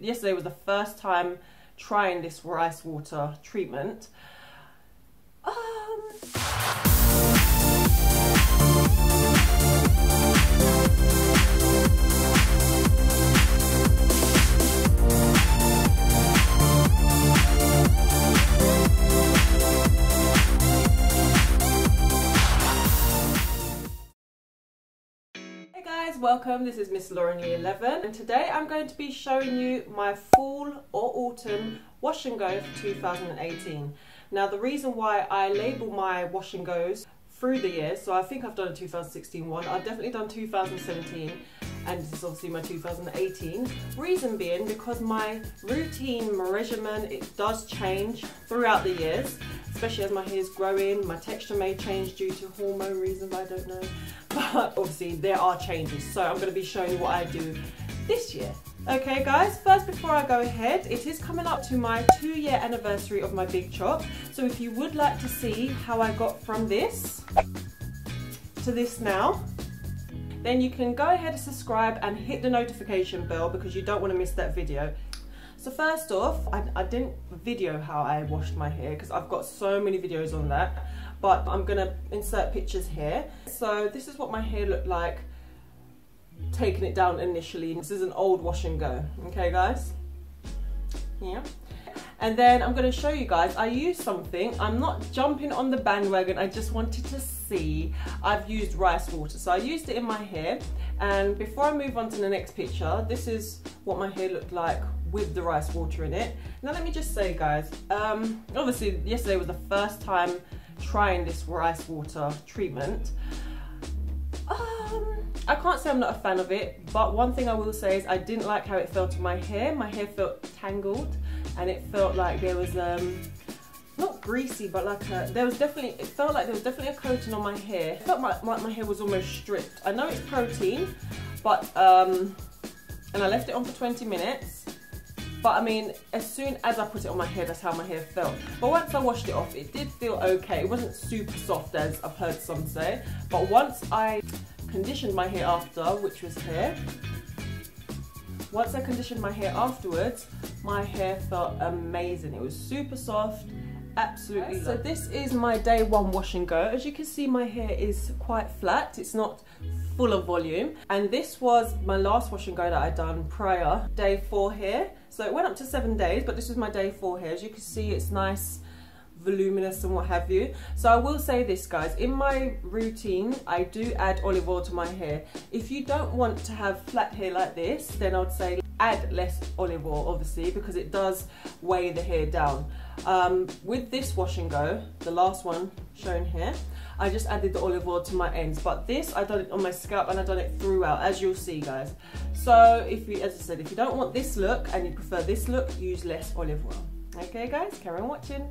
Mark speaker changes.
Speaker 1: yesterday was the first time trying this rice water treatment. Guys, welcome. This is Miss Lauren 11 and today I'm going to be showing you my fall or autumn wash and go for 2018. Now the reason why I label my wash and goes through the years, so I think I've done a 2016 one, I've definitely done 2017 and this is obviously my 2018. Reason being because my routine, regimen, it does change throughout the years, especially as my hair is growing, my texture may change due to hormone reasons, I don't know. But obviously there are changes. So I'm gonna be showing you what I do this year. Okay guys, first before I go ahead, it is coming up to my two year anniversary of my big chop. So if you would like to see how I got from this to this now, then you can go ahead and subscribe and hit the notification bell because you don't want to miss that video. So first off, I, I didn't video how I washed my hair because I've got so many videos on that, but I'm gonna insert pictures here. So this is what my hair looked like taking it down initially. This is an old wash and go, okay guys? Yeah. And then I'm gonna show you guys, I used something, I'm not jumping on the bandwagon, I just wanted to see. I've used rice water, so I used it in my hair. And before I move on to the next picture, this is what my hair looked like with the rice water in it. Now let me just say guys, um, obviously yesterday was the first time trying this rice water treatment. Um, I can't say I'm not a fan of it, but one thing I will say is I didn't like how it felt to my hair. My hair felt tangled and it felt like there was um not greasy but like a there was definitely it felt like there was definitely a coating on my hair. It felt like my, my hair was almost stripped. I know it's protein, but um and I left it on for 20 minutes. But I mean, as soon as I put it on my hair, that's how my hair felt. But once I washed it off, it did feel okay. It wasn't super soft as I've heard some say. But once I conditioned my hair after, which was here, once I conditioned my hair afterwards, my hair felt amazing. It was super soft, absolutely. So this is my day one wash and go. As you can see, my hair is quite flat. It's not full of volume. And this was my last wash and go that I'd done prior, day four here. So it went up to seven days, but this was my day four here. As you can see, it's nice voluminous and what have you. So I will say this guys, in my routine, I do add olive oil to my hair. If you don't want to have flat hair like this, then I would say add less olive oil obviously because it does weigh the hair down. Um, with this wash and go, the last one shown here, I just added the olive oil to my ends. But this, I done it on my scalp and I done it throughout, as you'll see, guys. So if you, as I said, if you don't want this look and you prefer this look, use less olive oil. Okay, guys, carry on watching.